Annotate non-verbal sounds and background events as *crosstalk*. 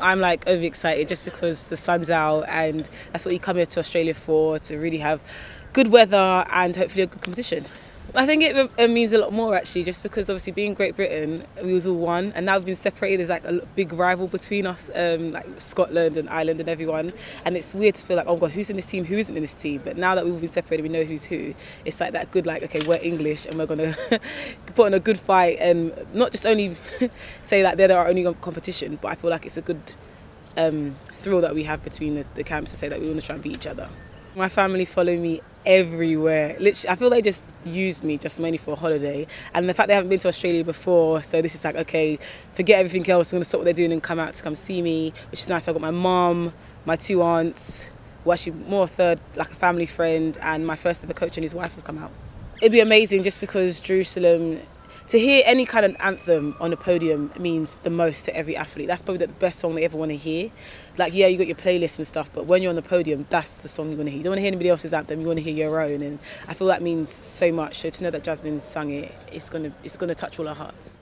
I'm like overexcited just because the sun's out and that's what you come here to Australia for to really have good weather and hopefully a good competition. I think it, it means a lot more actually, just because obviously being Great Britain, we was all one, and now we've been separated. There's like a big rival between us, um, like Scotland and Ireland and everyone, and it's weird to feel like, oh god, who's in this team, who isn't in this team? But now that we've been separated, we know who's who. It's like that good, like okay, we're English and we're gonna *laughs* put on a good fight, and not just only *laughs* say that they're our only competition, but I feel like it's a good um, thrill that we have between the, the camps to say that we want to try and beat each other. My family follow me everywhere. Literally, I feel they just used me just mainly for a holiday. And the fact they haven't been to Australia before, so this is like, okay, forget everything else. I'm going to stop what they're doing and come out to come see me, which is nice. I've got my mum, my two aunts, well, actually more a third, like a family friend, and my first ever coach and his wife have come out. It'd be amazing just because Jerusalem to hear any kind of anthem on a podium means the most to every athlete. That's probably the best song they ever want to hear. Like, yeah, you got your playlist and stuff, but when you're on the podium, that's the song you want to hear. You don't want to hear anybody else's anthem. You want to hear your own, and I feel that means so much. So to know that Jasmine sung it, it's gonna it's gonna touch all our hearts.